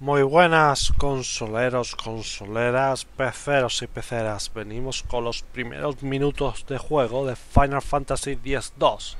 Muy buenas consoleros, consoleras, peceros y peceras. Venimos con los primeros minutos de juego de Final Fantasy X-2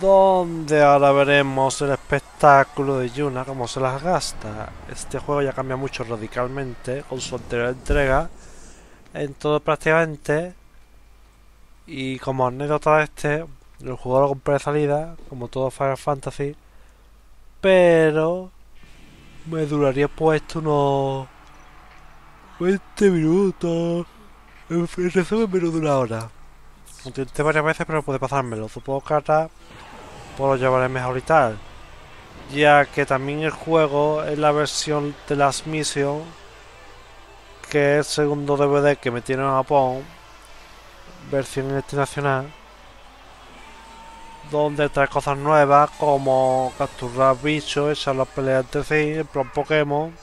Donde ahora veremos el espectáculo de Yuna, cómo se las gasta. Este juego ya cambia mucho radicalmente con su anterior entrega. En todo prácticamente. Y como anécdota de este, el juego lo compré de salida, como todo Final Fantasy. Pero me duraría puesto unos 20 minutos. En resumen, menos de una hora. Intenté varias veces, pero no pude pasármelo. Supongo que ahora puedo llevaré mejor y tal. Ya que también el juego es la versión de las Mission, que es el segundo DVD que me tiene en Japón, versión internacional donde trae cosas nuevas como capturar bichos, echar las peleas entre sí, en plan Pokémon,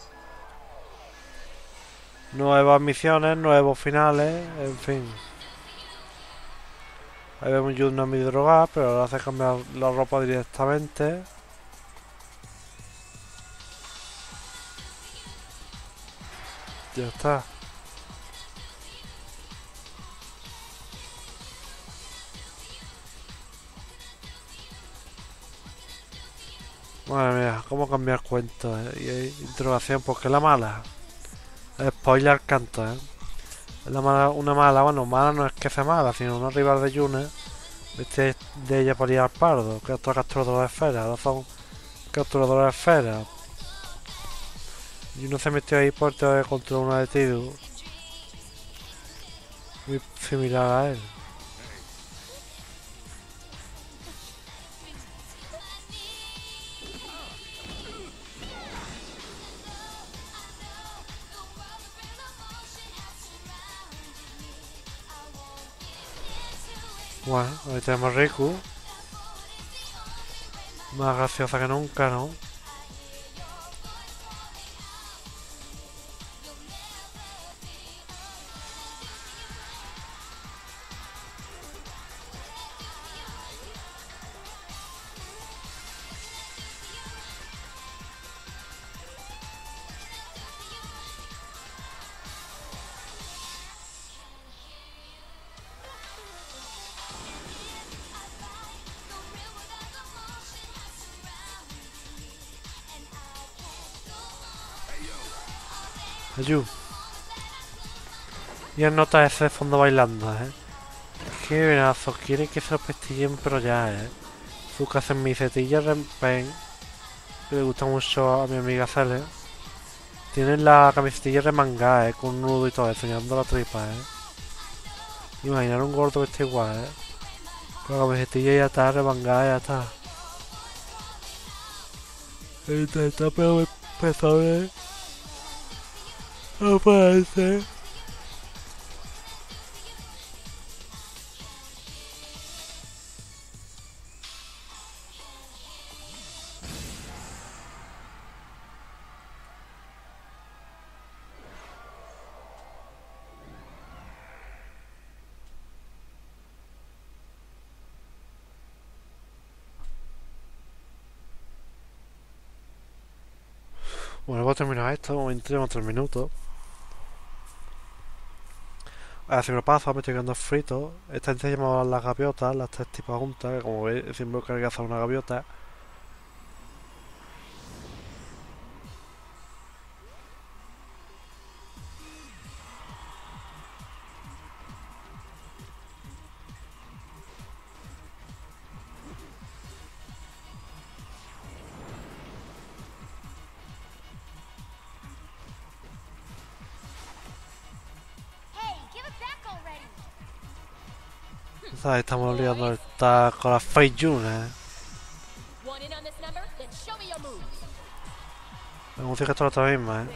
nuevas misiones, nuevos finales, en fin. Ahí vemos Juno mi droga, pero ahora hace cambiar la ropa directamente. Ya está. Madre mía, cómo cambiar cuentos eh? y interrogación, porque la mala. Spoiler canto, eh. La mala, una mala, bueno, mala no es que sea mala, sino una rival de Yune. Viste de ella por ir al pardo, que otra capturadora de esferas, dos son capturadores de esferas. Y uno se metió ahí por de contra una de Tidu. Muy similar a él. Bueno, hoy tenemos Riku. Más graciosa que nunca, ¿no? Ayu. Y nota ese de fondo bailando, ¿eh? Qué venazo, quiere que se lo pestillen, pero ya, ¿eh? Zucas en mi cetilla Rempen, le gusta mucho a mi amiga Cele. Tiene la camiseta remangada, ¿eh? Con un nudo y todo, enseñando la tripa, ¿eh? Imaginar un gordo que esté igual, ¿eh? Con la camiseta ya está remangada, ya está. Está, está pero pesado, ¿eh? No puede ser. Bueno, voy a terminar esto, un momento, llevamos tres minutos. Ahora si me estoy quedando frito. Esta gente se llama las gaviotas, las tres tipos juntas, que como veis siempre que hacer una gaviota. ¿Sabes? Estamos liando está con la Fei Jun, eh. Me gusta que esto es la otra misma, eh.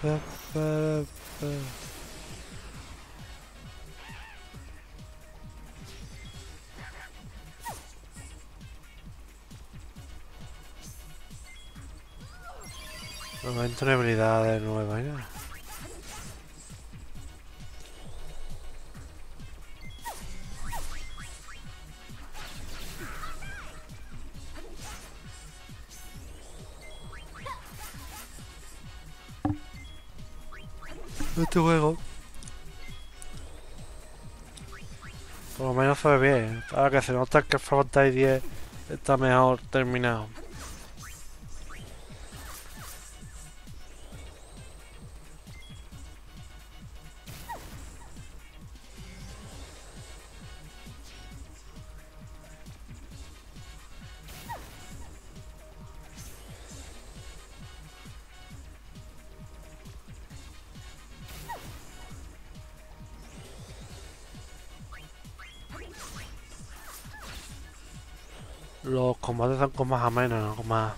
Pe, pe, pe. Momento de habilidades nuevas, ¿eh? Este juego. Por lo menos se ve bien. Ahora que se nota que Fantasy 10 está mejor terminado. Los combates son como más a menos, ¿no? Como más...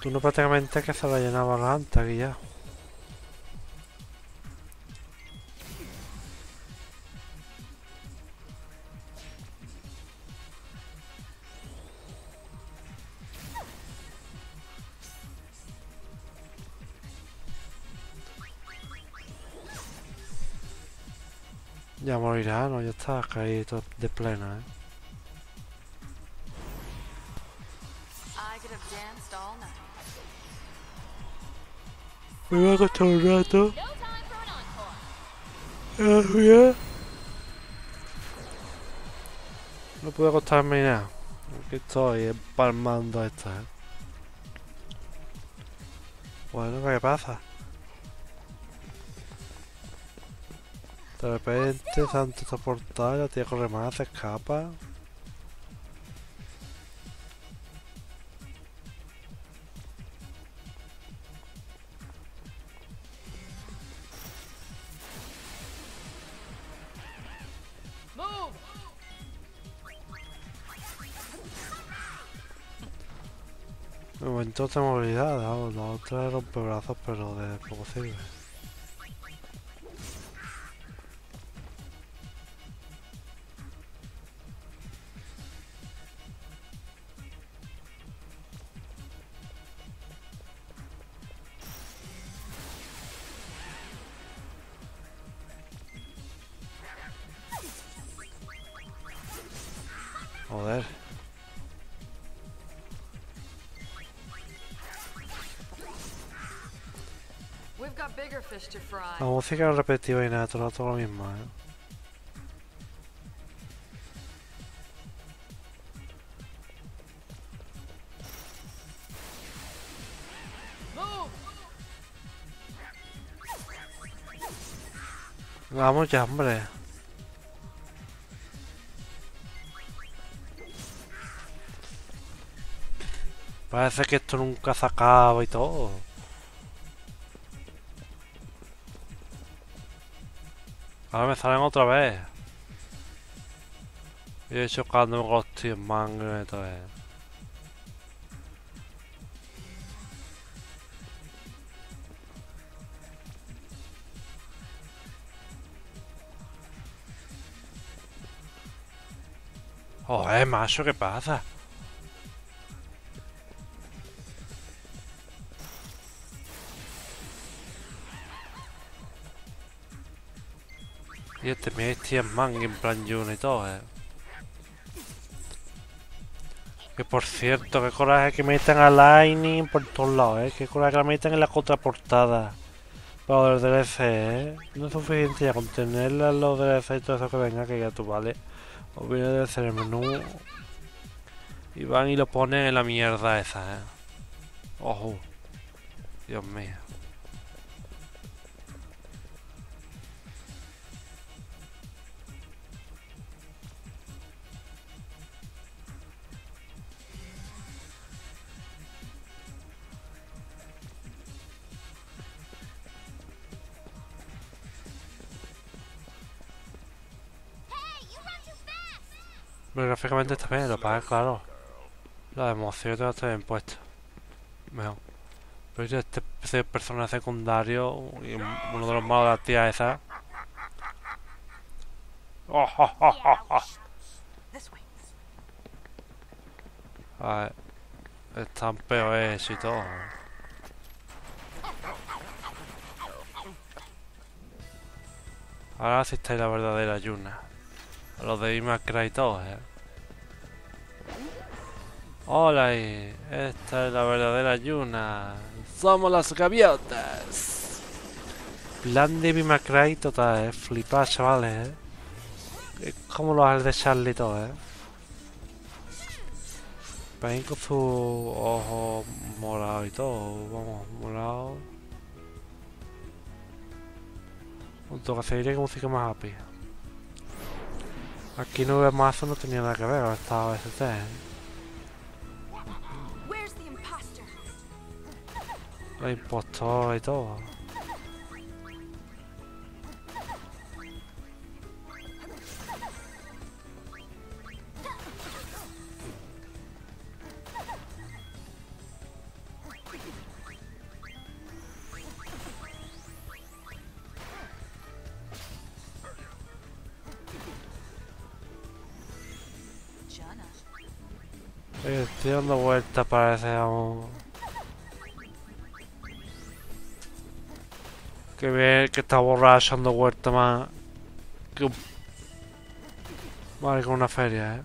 Tú no prácticamente que se lo llenaba antes aquí ya. Ya morirá, ¿no? Ya está caído de plena, ¿eh? Me voy a acostar un rato. No puedo acostarme nada. Aquí estoy empalmando esta. ¿eh? Bueno, ¿qué pasa? De repente, tanto esta portada, la tía corre más, se escapa. De movilidad, la otra rompe brazos, pero de poco La música es repetitiva y nada, todo, lo mismo, ¿eh? Vamos ya, hombre. Parece que esto nunca se acaba y todo. Ahora me salen otra vez. Y chocando con los tíos mangos otra vez. Joder, macho, ¿qué pasa? Y este me tío man en plan June y todo, eh. Que por cierto, qué coraje que metan a Lightning por todos lados, eh. Qué coraje que la metan en la contraportada. Para los DLC, eh. No es suficiente ya con tenerla en los DLC y todo eso que venga, que ya tú vale. O viene desde el menú. Y van y lo ponen en la mierda esa, eh. Ojo. Dios mío. Pero gráficamente está bien, lo que pasa es claro. La emoción te está bien puesta. Mejor. Pero yo este ese personaje secundario y uno de los malos de la tía esa. Oh, oh, oh, oh, oh. A ver. Están peores y todo. Ahora sí está la verdadera Yuna. A los de Imacra y todos, eh. Hola y esta es la verdadera Yuna. Somos las gaviotas. plan de Bimacray total, eh. Flipa, chavales, eh. Es como los de Charlie todo, eh. Ven con su ojo morado y todo, vamos, morado. Junto que seguiré con música más happy. Aquí no vemos eso, no tenía nada que ver con esta OST, ¿eh? La impostora y todo. Estoy dando vueltas, parece aún. Que ve que está borracho dando vueltas más. Vale, con una feria, eh.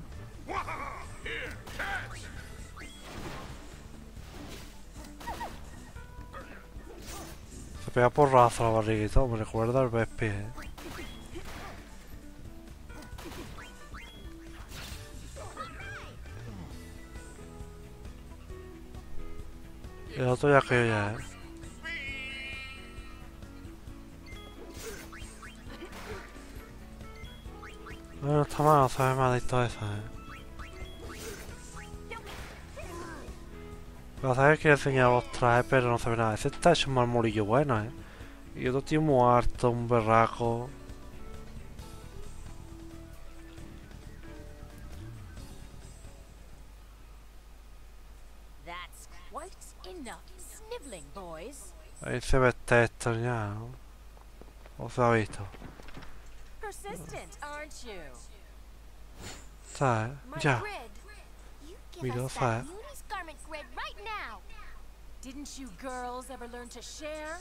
Se pega porrazo la todo, me recuerda al Vespi, eh. El otro ya que ya, eh. Bueno, está mal, no sabe más de todo eso, eh. Pero sabes que enseñar los trajes, pero no sabe nada. Ese está hecho un marmorillo bueno, eh. Y otro tío muy harto, un berraco. That's quite enough sniveling, boys. Ahí se ve ya, ¿no? O se ha visto. Persistent, aren't you? 자, We go five. Didn't you girls ever learn to share?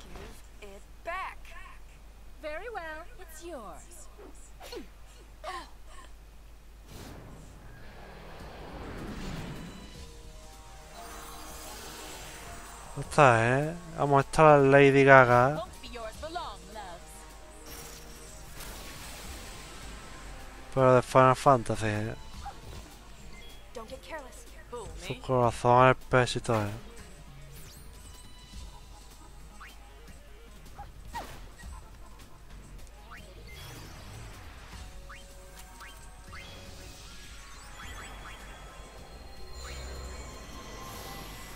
Give it back. Very well, it's yours. What's that? Eh? I'm gonna tell Lady Gaga. Oh, Pero de Final Fantasy, eh. Don't get careless. Fool Su corazón el pecho y todo, eh.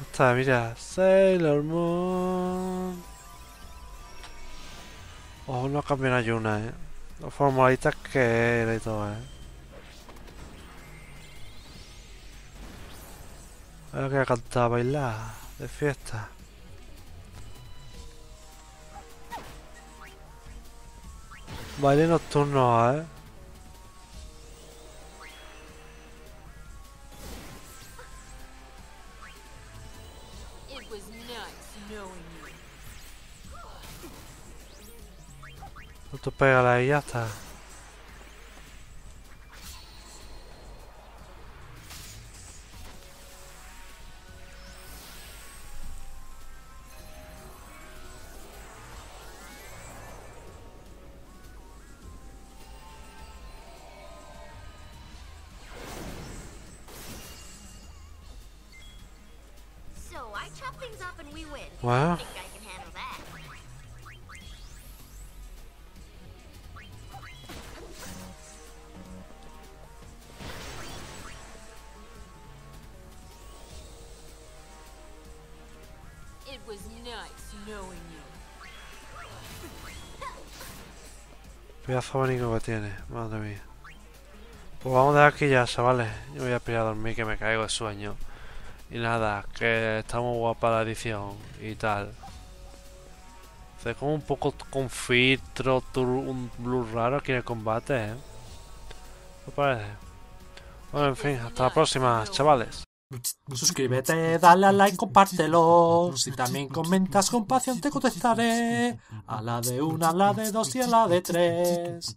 Está, mira, Sailor Moon. Ojo, no cambian a Yuna, eh. Los formalistas que era y todo, eh. Ahora que cantar, bailar, de fiesta. Baile nocturno, eh. No to pega la. So I chop things up and we win. Wow. Pedazo abanico que tiene, madre mía. Pues vamos a dejar aquí ya, chavales. Yo voy a pillar a dormir que me caigo de sueño. Y nada, que está muy guapa la edición y tal. Se como un poco con filtro, un blue raro aquí en el combate, ¿eh? ¿Qué parece? Bueno, en fin, hasta la próxima, chavales. Suscríbete, dale a like, compártelo. Si también comentas con pasión te contestaré. A la de una, a la de dos y a la de tres.